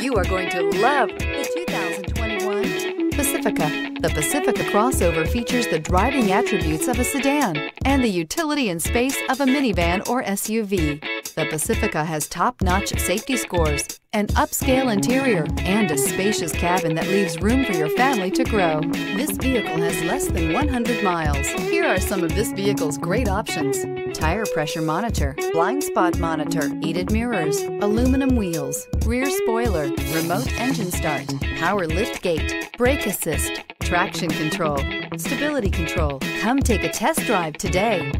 You are going to love the 2021 Pacifica. The Pacifica crossover features the driving attributes of a sedan and the utility and space of a minivan or SUV. The Pacifica has top-notch safety scores, an upscale interior, and a spacious cabin that leaves room for your family to grow. This vehicle has less than 100 miles. Here are some of this vehicle's great options. Tire pressure monitor, blind spot monitor, heated mirrors, aluminum wheels, rear spoiler, remote engine start, power lift gate, brake assist, traction control, stability control. Come take a test drive today.